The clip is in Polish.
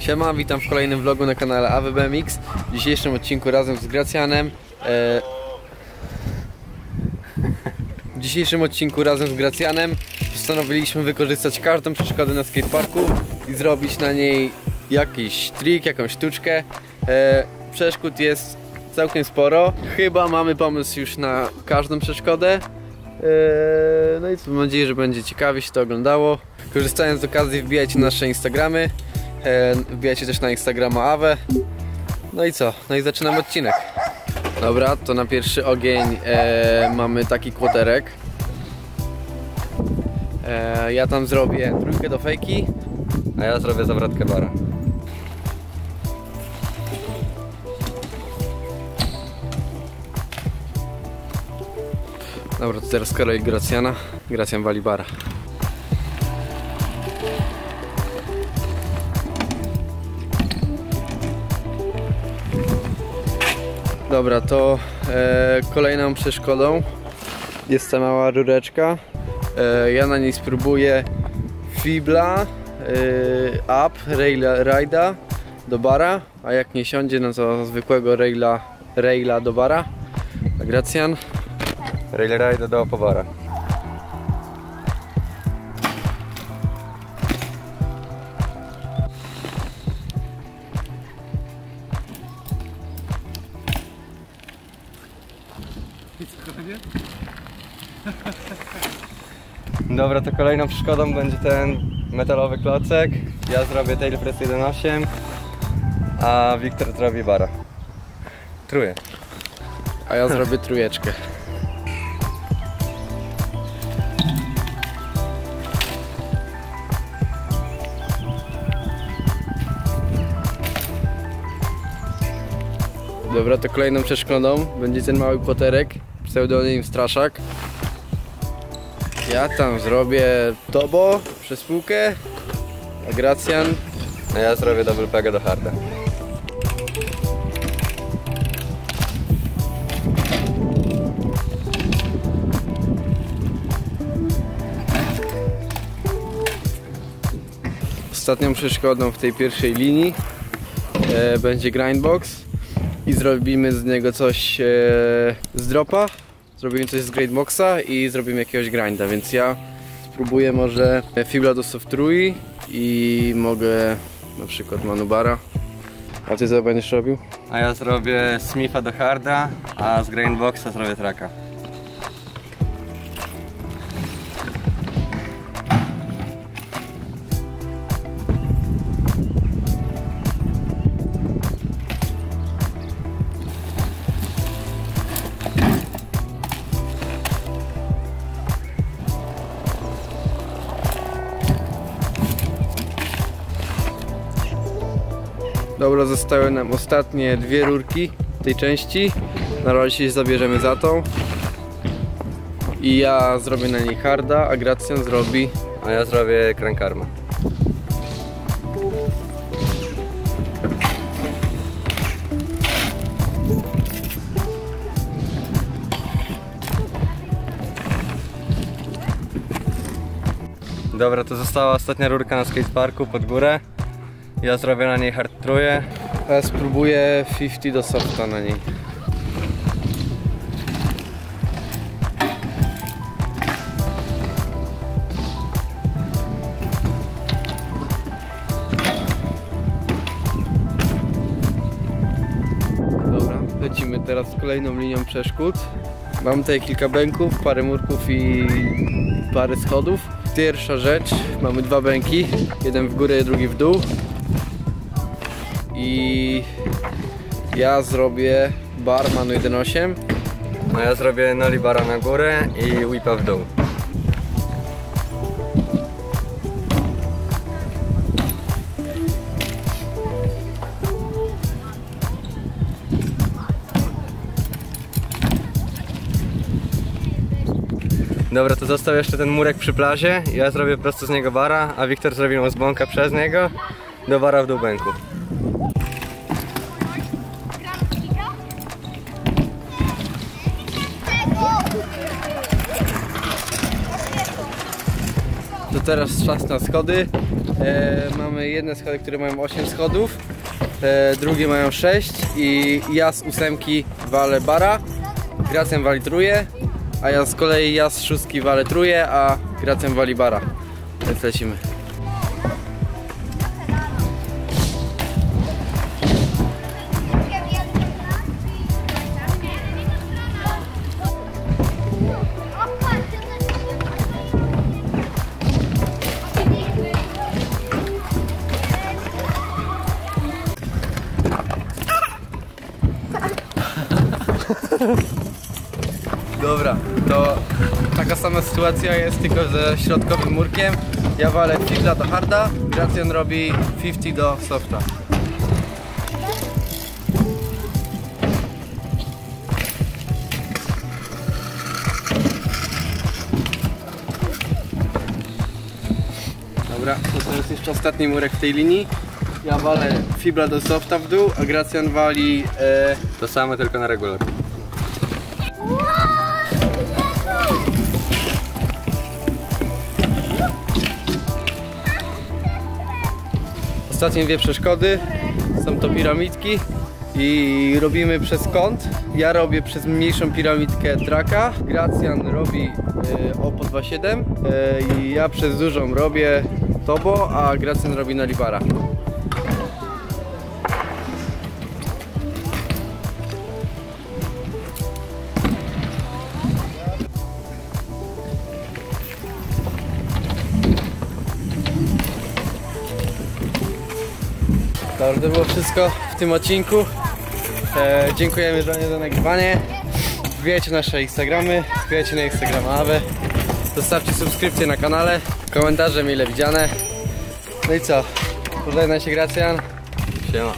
Siema, witam w kolejnym vlogu na kanale AWBMX. W dzisiejszym odcinku razem z Gracjanem e... W dzisiejszym odcinku razem z Gracjanem postanowiliśmy wykorzystać każdą przeszkodę na skateparku i zrobić na niej jakiś trik, jakąś sztuczkę. E... Przeszkód jest całkiem sporo. Chyba mamy pomysł już na każdą przeszkodę. Eee, No i mam nadzieję, że będzie ciekawie się to oglądało. Korzystając z okazji wbijajcie na nasze Instagramy. Eee, Wbijajcie też na Instagrama Awe. No i co? No i zaczynamy odcinek. Dobra, to na pierwszy ogień e, mamy taki kłoterek. E, ja tam zrobię trójkę do fejki. A ja zrobię zawrotkę bara. Dobra, to teraz z kolei Gracjana. Gracjan wali bara. Dobra, to e, kolejną przeszkodą jest ta mała rureczka. E, ja na niej spróbuję fibla, e, up, raila, rajda do bara, a jak nie siądzie, no to zwykłego raila, raila do bara. Gracjan. Rail ride do opowara. Dobra, to kolejną przeszkodą będzie ten metalowy klocek. Ja zrobię tail press 1.8, a Wiktor zrobi bara. Truje. A ja zrobię trójeczkę. Dobra, to kolejną przeszkodą będzie ten mały kłoterek, pseudonim Straszak. Ja tam zrobię Tobo przez spółkę, a Gracjan A ja zrobię double pega do harda. Ostatnią przeszkodą w tej pierwszej linii e, będzie grindbox i zrobimy z niego coś e, z dropa, zrobimy coś z grindboxa i zrobimy jakiegoś grinda, więc ja spróbuję może fibla do softrui i mogę na przykład manubara. A ty co będziesz robił? A ja zrobię Smitha do harda, a z Grainboxa zrobię traka. Dobra, zostały nam ostatnie dwie rurki tej części. Na razie się zabierzemy za tą. I ja zrobię na niej harda, a Gracjan zrobi A ja zrobię krankarma. Dobra, to została ostatnia rurka na skateparku pod górę. Ja zrobię na niej hard truje. Spróbuję 50 do softa na niej. Dobra, lecimy teraz z kolejną linią przeszkód. Mam tutaj kilka bęków, parę murków i parę schodów. Pierwsza rzecz, mamy dwa bęki, jeden w górę, drugi w dół i ja zrobię barman 1.8 A ja zrobię nolibara na górę i whipa w dół. Dobra, to został jeszcze ten murek przy plazie. Ja zrobię prosto z niego bara, a Wiktor zrobi mu z bąka przez niego do bara w dół bęku. To teraz czas na schody. E, mamy jedne schody, które mają 8 schodów, e, drugie mają 6 i ja z ósemki walę bara, Gracjan wali truje, a ja z kolei ja z szóstki walę truje, a Gracjan wali bara. Więc lecimy. Dobra, to taka sama sytuacja jest tylko ze środkowym murkiem. Ja walę fibla do harda, Gracjan robi 50 do softa. Dobra, to to jest jeszcze ostatni murek w tej linii. Ja walę fibla do softa w dół, a Gracjan wali e, To samo tylko na regular. Ostatnie dwie przeszkody. Są to piramidki i robimy przez kąt. Ja robię przez mniejszą piramidkę traka, Gracjan robi y, o po 2,7 y, i ja przez dużą robię tobo, a Gracjan robi na Dobra, to było wszystko w tym odcinku. E, dziękujemy żonie za nagrywanie. Wbijajcie nasze Instagramy, wbijajcie na Instagrama Awe. Zostawcie subskrypcję na kanale, komentarze mile widziane. No i co? Pożegnaj się Gracjan. Siema.